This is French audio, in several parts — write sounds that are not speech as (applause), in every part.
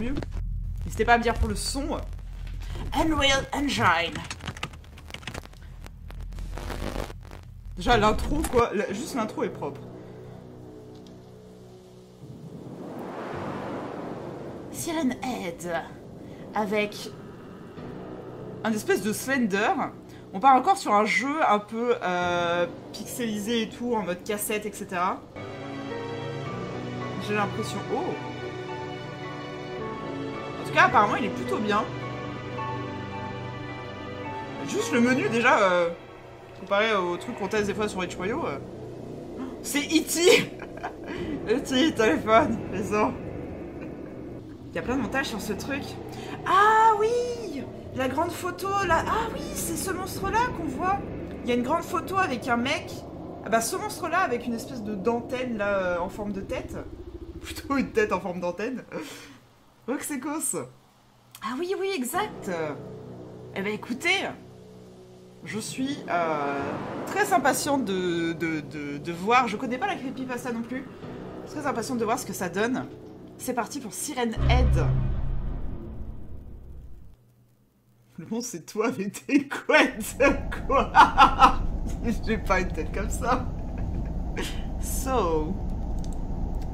mieux. N'hésitez pas à me dire pour le son. Unreal Engine. Déjà l'intro quoi, juste l'intro est propre. Siren Head avec un espèce de Slender. On part encore sur un jeu un peu euh, pixelisé et tout, en mode cassette, etc. J'ai l'impression... Oh tout cas, apparemment, il est plutôt bien. Juste le menu, déjà, euh, comparé au truc qu'on teste des fois sur HBO, euh, c'est E.T. (laughs) E.T. téléphone, ça. Il y a plein de montages sur ce truc. Ah oui La grande photo, là. Ah oui, c'est ce monstre-là qu'on voit. Il y a une grande photo avec un mec. Ah bah ce monstre-là avec une espèce de d'antenne là euh, en forme de tête. (laughs) Plutôt une tête en forme d'antenne. Roxecos. Ah oui, oui, exact. Eh ben écoutez, je suis euh, très impatiente de, voir. Je connais pas la creepypasta non plus. Très impatiente de voir ce que ça donne. C'est parti pour Siren Head. Le monstre, c'est toi avec tes couettes. Quoi (laughs) J'ai pas une tête comme ça. So.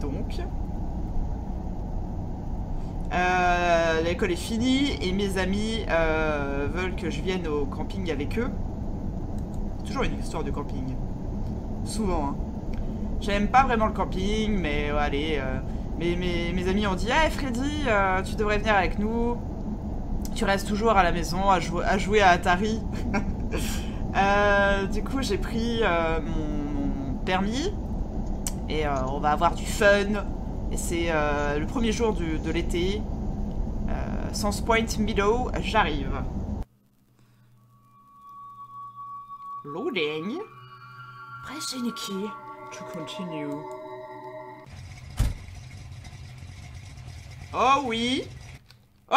Donc. Euh, L'école est finie et mes amis euh, veulent que je vienne au camping avec eux. Toujours une histoire de camping. Souvent. Hein. J'aime pas vraiment le camping, mais euh, allez. mes, amis ont dit Hey Freddy, euh, tu devrais venir avec nous. Tu restes toujours à la maison à, jou- à jouer à Atari. (laughs) Du coup, j'ai pris mon, mon permis et on va avoir du fun. Et c'est euh, le premier jour du- de l'été. Euh, Sans Point Meadow, j'arrive. Loading. Press any key to continue. Oh oui. Oh.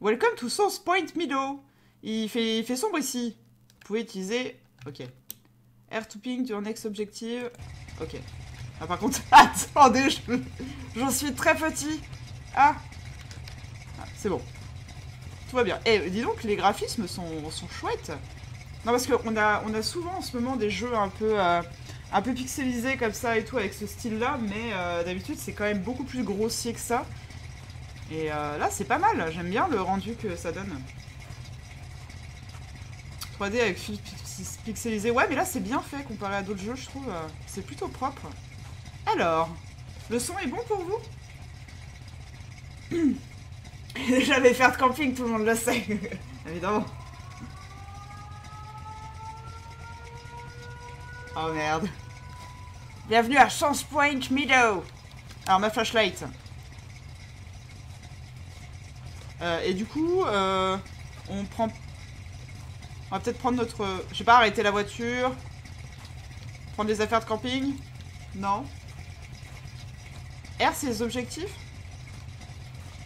Welcome to Source Point Meadow. Il fait, il fait sombre ici. Vous pouvez utiliser... Ok. Air to ping your next objective. Ok. Ah par contre... (laughs) Attendez, je... j'en suis très petit. Ah. Ah, C'est bon. Tout va bien. Eh, dis donc, les graphismes sont, sont chouettes. Non, parce qu'on a, on a souvent en ce moment des jeux un peu... euh, un peu pixelisés comme ça et tout avec ce style-là, mais euh, d'habitude c'est quand même beaucoup plus grossier que ça. Et euh, là c'est pas mal, j'aime bien le rendu que ça donne. 3D avec fil pix- pixelisé, ouais mais là c'est bien fait comparé à d'autres jeux je trouve, c'est plutôt propre. Alors, le son est bon pour vous? (clears throat) J'avais faire de camping, tout le monde le sait, (laughs) évidemment. Oh merde. Bienvenue à Chance Point Meadow. Alors ma flashlight. Euh, et du coup, euh, on prend... On va peut-être prendre notre... Je sais pas, arrêter la voiture. Prendre des affaires de camping? Non? R, c'est les objectifs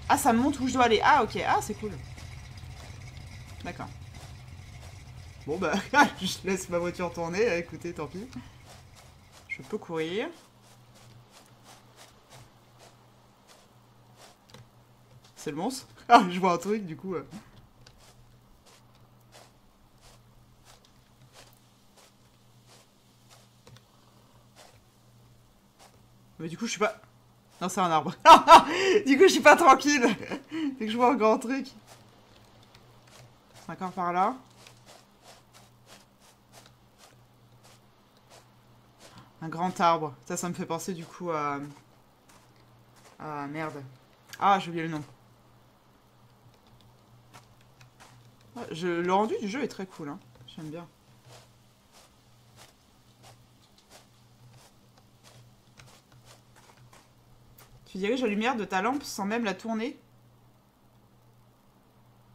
Ah, ça me montre où je dois aller. Ah, ok. Ah, c'est cool. D'accord. Bon, bah, (laughs) je laisse ma voiture tourner. euh, Écoutez, tant pis. Je peux courir. C'est le monstre (laughs) Ah, je vois un truc, du coup. euh. Mais du coup, je suis pas... Non, c'est un arbre. (laughs) du coup, je suis pas tranquille. Dès que je vois un grand truc. C'est encore par là. Un grand arbre. Ça, ça me fait penser du coup à... Ah, merde. Ah, j'ai oublié le nom. Ah, Le rendu du jeu est très cool, hein. J'aime bien. Tu diriges la lumière de ta lampe sans même la tourner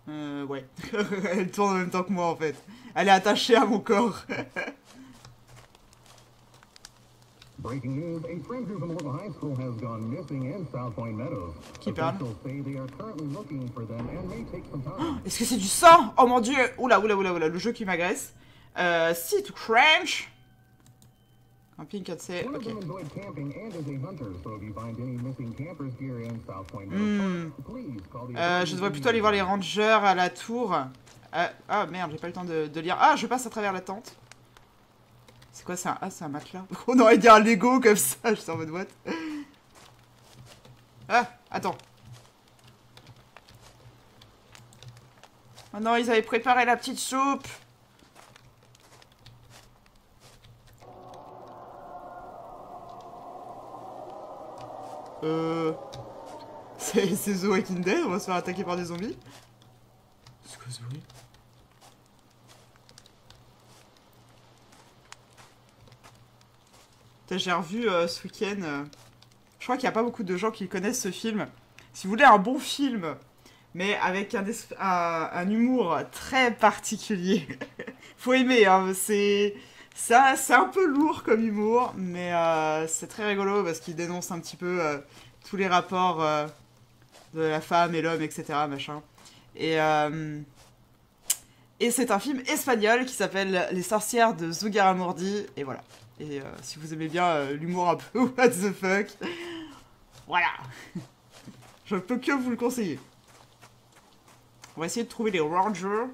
Euh, ouais. (laughs) Elle tourne en même temps que moi, en fait. Elle est attachée à mon corps. (laughs) Breaking news, a stranger from Louisville High School has gone missing in South Point Meadows. Keep on. Officials say they are currently looking for them and may take some time. (gasps) Est-ce que c'est du sang? Oh mon dieu Oula, oula, oula, oula, le jeu qui m'agresse. Euh, si, to crunch. Ok. enjoyed camping and is a hunter, so if you find any missing campers gear in South Point. Meadows, please call the Euh, je devrais plutôt aller voir les rangers à la tour. Euh, ah merde, j'ai pas le temps de, de lire. Ah, je passe à travers la tente. C'est quoi ça Ah, c'est un matelas? (laughs) On aurait dit un Lego comme ça, j'étais en mode what Ah, attends. Oh non, ils avaient préparé la petite soupe. Euh... C'est The Walking Dead, on va se faire attaquer par des zombies. C'est quoi ce bruit Putain, J'ai revu euh, ce week-end. euh, Je crois qu'il n'y a pas beaucoup de gens qui connaissent ce film. Si vous voulez un bon film, mais avec un, es- un- un humour très particulier, (laughs) faut aimer. Hein, c'est ça, c'est un peu lourd comme humour, mais euh, c'est très rigolo parce qu'il dénonce un petit peu euh, tous les rapports euh, de la femme et l'homme, etc. Machin. Et, et c'est un film espagnol qui s'appelle Les sorcières de Zugarramurdi. Et voilà. Et si vous aimez bien l'humour un peu (laughs) what the fuck, voilà. (laughs) Je peux que vous le conseiller. On va essayer de trouver les rangers.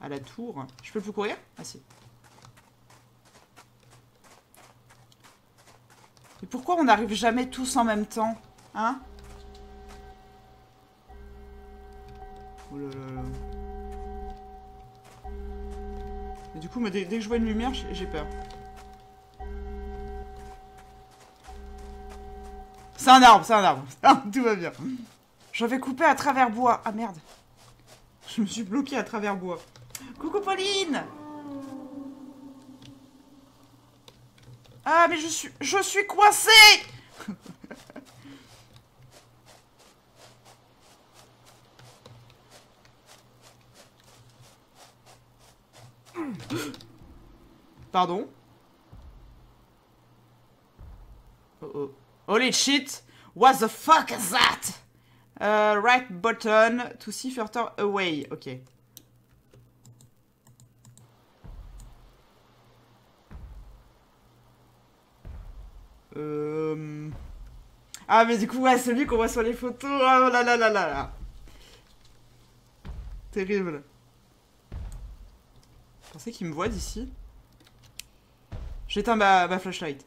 À la tour. Je peux plus courir Ah si. Et pourquoi on n'arrive jamais tous en même temps Hein? Oh là là du coup, moi, dès, que je vois une lumière, j'ai peur. C'est un arbre, c'est un arbre. (laughs) Tout va bien. J'avais coupé à travers bois. Ah merde. Je me suis bloqué à travers bois. Coucou Pauline Ah mais je suis je suis coincée Pardon? Oh oh. Holy shit What the fuck is that? Uh, Right button to see further away. Ok. Euh... Ah mais du coup ouais celui qu'on voit sur les photos. Oh là là là là là. Terrible. Vous pensez qu'il me voit d'ici. J'éteins ma, ma flashlight.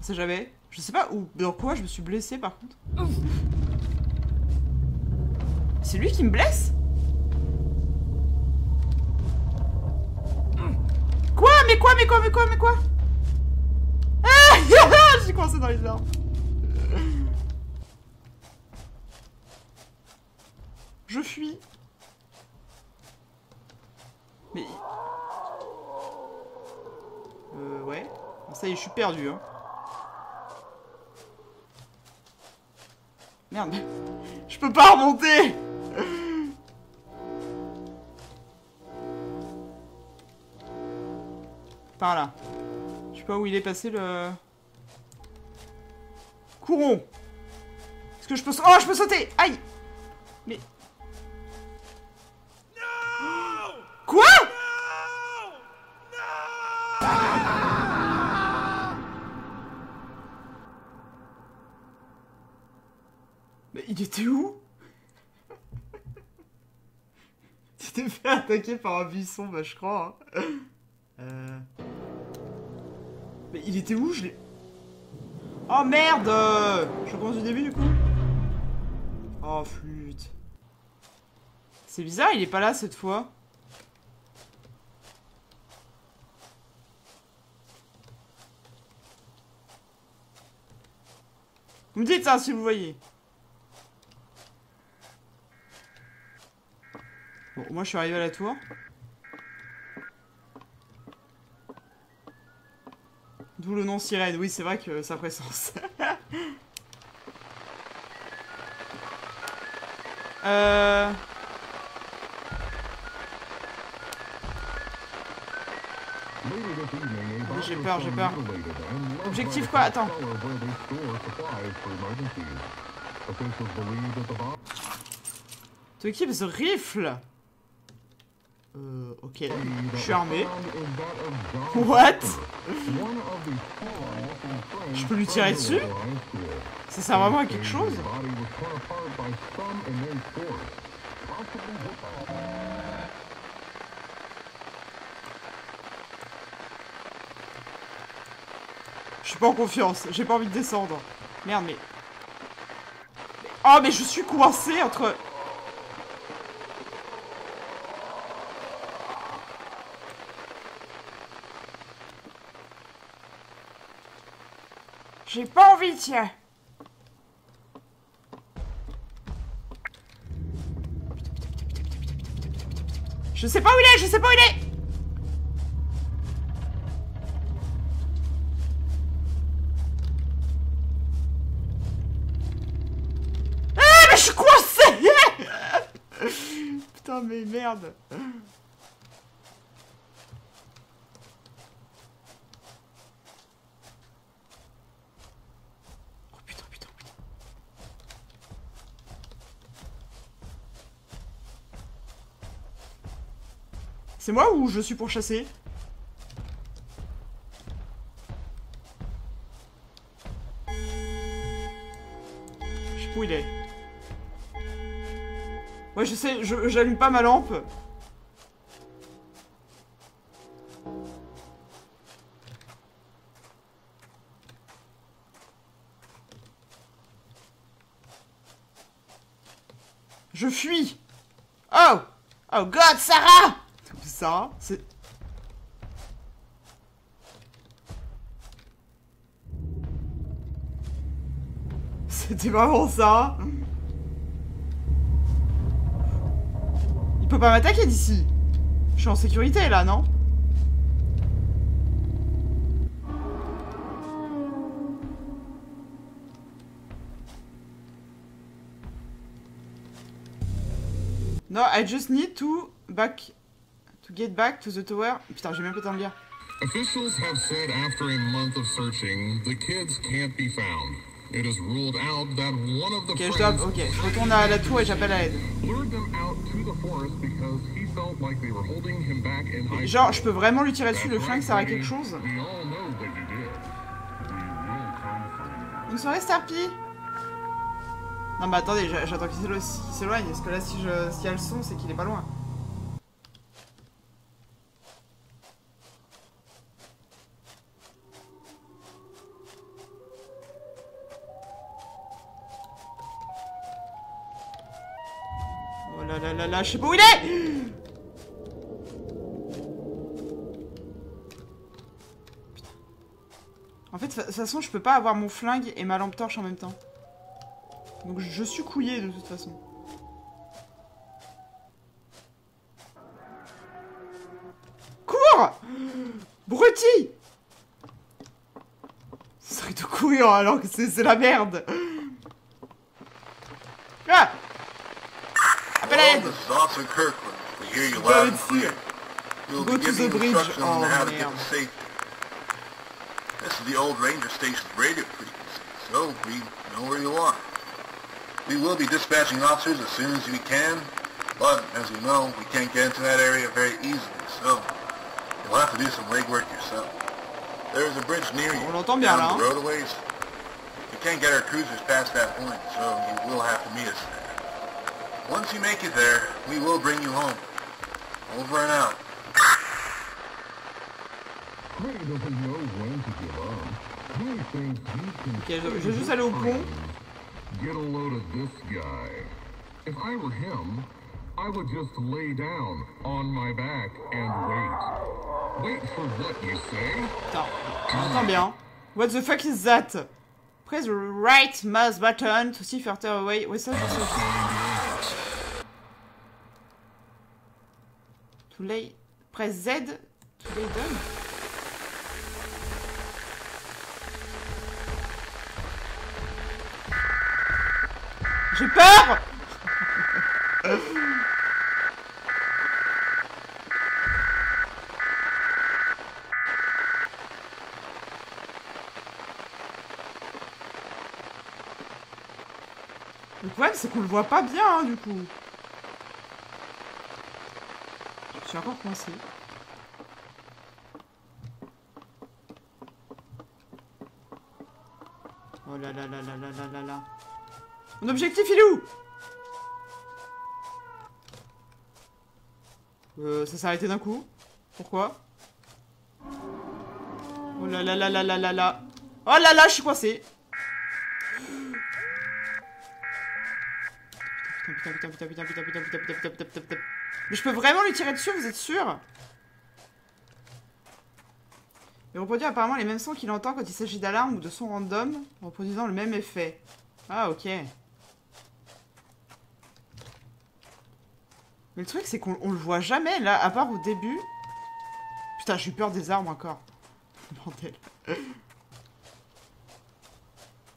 On sait jamais. Je sais pas où dans quoi je me suis blessé par contre. C'est lui qui me blesse? Quoi? Mais quoi? Mais quoi? Mais quoi? Mais quoi? Ah (laughs) (laughs) Suis coincé dans les arbres. Je fuis. Mais... Euh, ouais. Ça y est, je suis perdu, hein. Merde. (laughs) Je peux pas remonter Par là. Je sais pas où il est passé le... Courons. Est-ce que je peux... Oh, je peux sauter. Aïe. Mais... Quoi? Mais il était où? (laughs) Tu t'es fait attaquer par un buisson, bah je crois. hein. Euh... Mais il était où? Je l'ai... Oh merde Je commence du début du coup Oh flûte. C'est bizarre, il est pas là cette fois. Vous me dites ça si vous voyez. Bon, moi je suis arrivé à la tour. D'où le nom sirène, oui c'est vrai que ça ferait sens. (laughs) euh... J'ai peur, j'ai peur. Objectif quoi? Attends. To keep the rifle Euh, ok. Je suis armé. What? Je peux lui tirer dessus Ça sert vraiment à quelque chose Je suis pas en confiance, j'ai pas envie de descendre. Merde, mais... Oh, mais je suis coincé entre... J'ai pas envie, tiens. Je sais pas où il est, je sais pas où il est. Ah, mais je suis coincé (laughs) Putain, mais merde C'est moi ou je suis pourchassé Je sais pas où. Ouais, je sais, j'allume pas ma lampe. Je fuis. Oh Oh God, Sarah C'est... C'était vraiment ça. Il peut pas m'attaquer d'ici. Je suis en sécurité là, non? No, I just need to back to get back to the tower. Putain, j'ai même pas le temps de lire. Officials have said after a month of searching, the kids can't be found. It is ruled out that one of the Ok, je dois... Ok, je retourne à la tour et j'appelle à l'aide. Genre, je peux vraiment lui tirer dessus, le flingue sert à quelque chose. Une soirée Starpy Non mais attendez, j'a- j'attends qu'il s'élo- qu'il s'éloigne, parce que là si je s'il y a le son, c'est qu'il est pas loin. Là là je sais pas où il est. En fait, de toute façon, je peux pas avoir mon flingue et ma lampe torche en même temps. Donc je suis couillé de toute façon. Cours! Bruti! Ça serait de courir alors que c'est la merde. Ah À Hello, this is Officer Kirkland. We hear you loud and clear. We'll Go be giving instructions Oh, on how to get to safety. This is the old ranger station's radio frequency, so we know where you are. We will be dispatching officers as soon as we can, but as you know, we can't get into that area very easily, so you'll have to do some legwork yourself. There is a bridge near you, On l'entend bien, là, down the road a. We can't get our cruisers past that point, so you will have to meet us there. Once you make it there, we will bring you home. Over and out. Ray doesn't know when to give up. Ray thinks he can Ok, je, je vais juste aller au pont. Get a load of this guy. If I were him, I would just lay down on my back and wait. Wait for what you say? Putain, on entend bien. What the fuck is that Press the right mouse button to see further away. Ouais, ça, je sais. To. Press Z to. J'ai peur (laughs) Le problème, c'est qu'on le voit pas bien, hein, du coup. Je suis encore coincé. Oh là là là là là là là là. Mon objectif, il est où Euh, ça s'est arrêté d'un coup. Pourquoi Oh là là là là là là là. Oh là là, je suis coincé. Putain, putain, putain, putain, putain, putain, putain, putain, putain, putain, putain, putain. Mais je peux vraiment lui tirer dessus, vous êtes sûr? Il reproduit apparemment les mêmes sons qu'il entend quand il s'agit d'alarme ou de sons random, reproduisant le même effet. Ah, ok. Mais le truc, c'est qu'on on le voit jamais, là, à part au début. Putain, j'ai eu peur des arbres encore. (laughs) Bordel.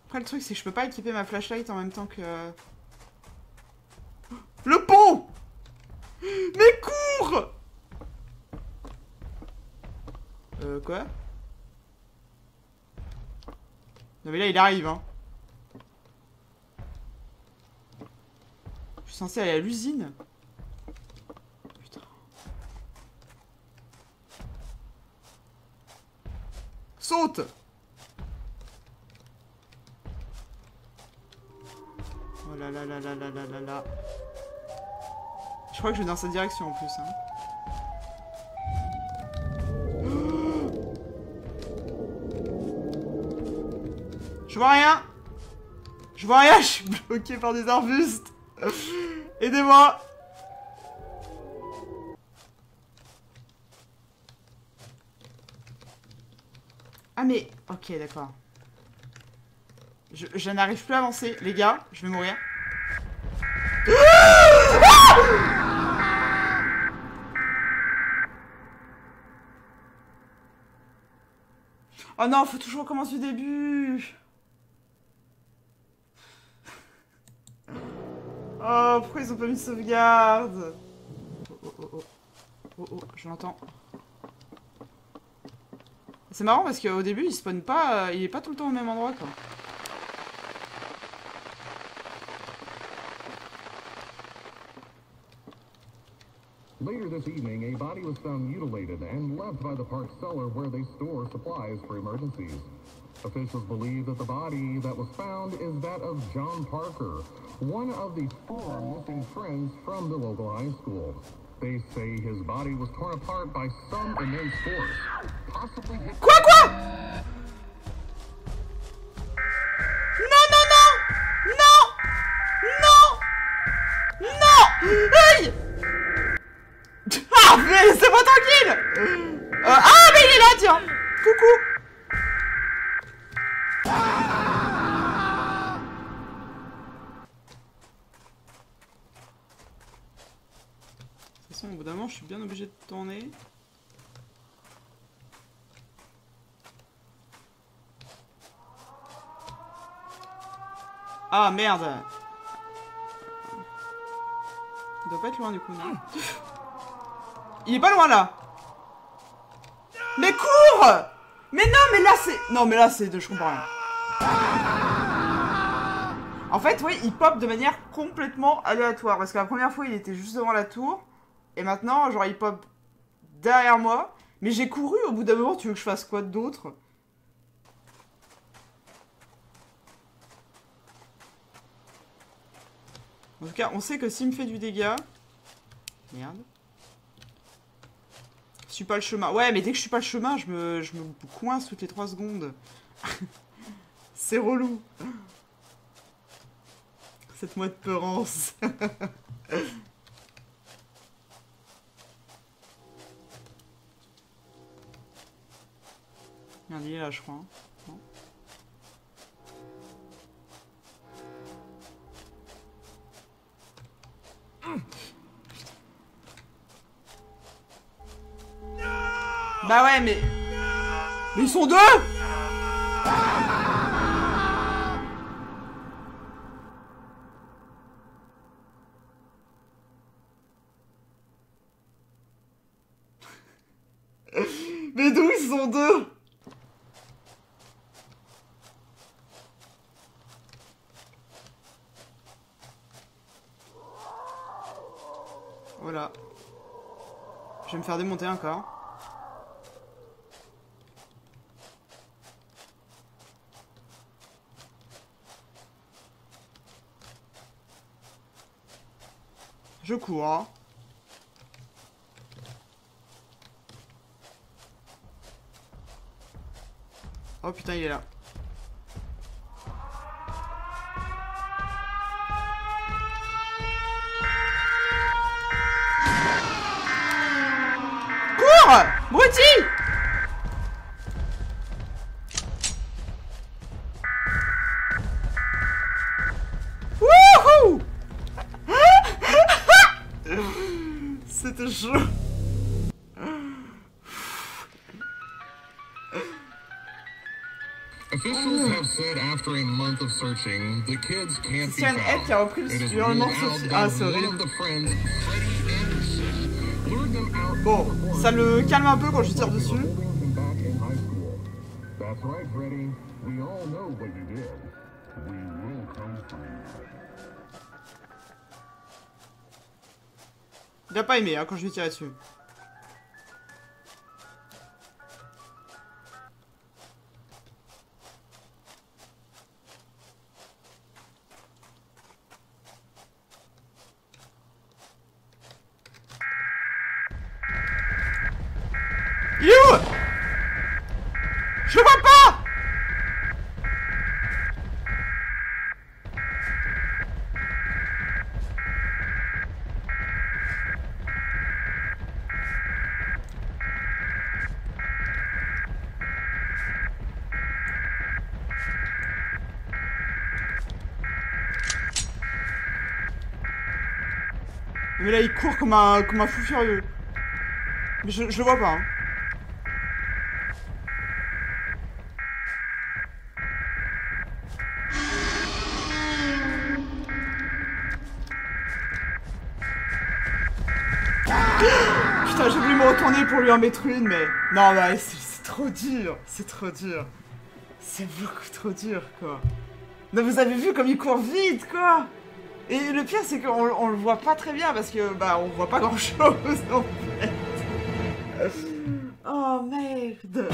Après, le truc, c'est que je peux pas équiper ma flashlight en même temps que... Le pont Mais cours Euh, Non mais là, il arrive, hein. Je suis censé aller à l'usine Putain. Saute Oh là là là là là là là là. Je crois que je vais dans sa direction en plus. Hein. Je vois rien Je vois rien, (laughs) je suis bloqué par des arbustes Aidez-moi Ah mais... Ok, d'accord. Je, je n'arrive plus à avancer. Les gars, je vais mourir. Oh non, faut toujours recommencer du début. Oh, pourquoi ils ont pas mis de sauvegarde Oh, oh, oh, oh. Oh, oh, je l'entends. C'est marrant parce qu'au début, il spawn pas... euh, il est pas tout le temps au même endroit, quoi. Later this evening, a body was found mutilated and left by the park cellar where they store supplies for emergencies. Officials believe that the body that was found is that of John Parker, one of the four missing friends from the local high school. They say his body was torn apart by some immense force, possibly Quoi, quoi? Non, non, non! Non! Non! Non! Aïe Ah, mais laissez-moi tranquille! Euh, Ah, mais il est là, tiens! Coucou façon, au bout d'un moment, je suis bien obligé de tourner. Ah merde Il doit pas être loin du coup, non Il est pas loin là Mais cours Mais non, mais là c'est... Non, mais là c'est... de- Je comprends rien. En fait, oui, il pop de manière complètement aléatoire. Parce que la première fois, il était juste devant la tour. Et maintenant, genre, il pop derrière moi. Mais j'ai couru au bout d'un moment, tu veux que je fasse quoi d'autre? En tout cas, on sait que s'il me fait du dégât... Merde. Je suis pas le chemin. Ouais, mais dès que je suis pas le chemin, je me, je me coince toutes les 3 secondes. (laughs) C'est relou. Cette moi de peurance. (laughs) Merde, il est là, je crois. hein. Bah ouais, mais... Mais ils sont deux Mais d'où ils sont deux Voilà. Je vais me faire démonter encore. Je cours. Oh putain, il est là. Of searching, the kids can't be aide qui a found. repris le studio Sophie. that Ah, out Bon, ça le calme un peu quand je tire dessus. Holding him back in high school. That's right, Freddy. We all know what you did. We will come for you. Il a pas aimé hein, quand je lui tirais dessus. Je vois pas Mais là il court comme un, comme un fou furieux. Mais je, je le vois pas. Hein. Lui en mettre une, mais... Non, mais c'est trop dur, c'est trop dur. C'est beaucoup trop dur, quoi. Non, vous avez vu comme il court vite, quoi Et le pire, c'est qu'on on le voit pas très bien, parce que, bah, on voit pas grand-chose, (laughs) en fait. Oh, merde